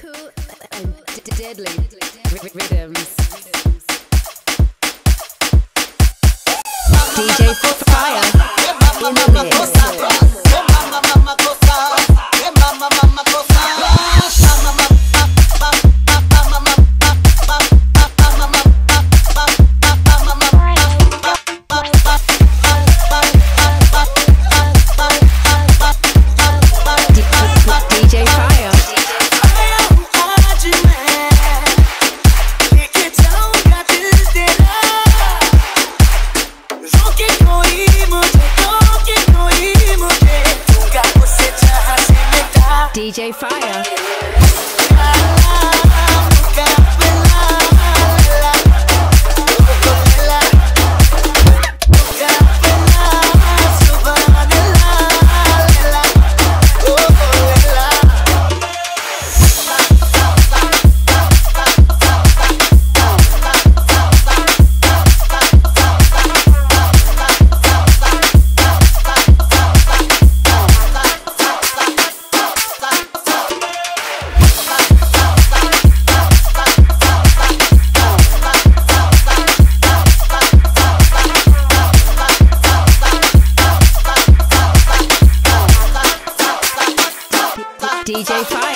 cool and deadly rhythms. DJ Fire in the mix. DJ Fire. DJ Fire.